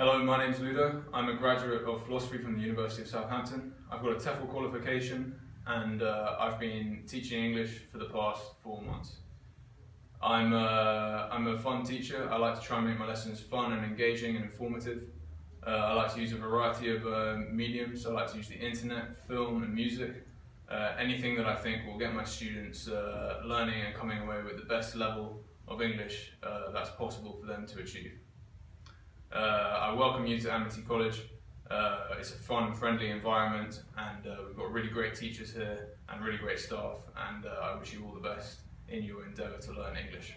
Hello, my name's Ludo. I'm a graduate of philosophy from the University of Southampton. I've got a TEFL qualification and uh, I've been teaching English for the past four months. I'm, uh, I'm a fun teacher. I like to try and make my lessons fun and engaging and informative. Uh, I like to use a variety of uh, mediums. I like to use the internet, film and music. Uh, anything that I think will get my students uh, learning and coming away with the best level of English that's possible for them to achieve. Uh, I welcome you to Amity College. Uh, it's a fun, friendly environment, and uh, we've got really great teachers here and really great staff. And uh, I wish you all the best in your endeavour to learn English.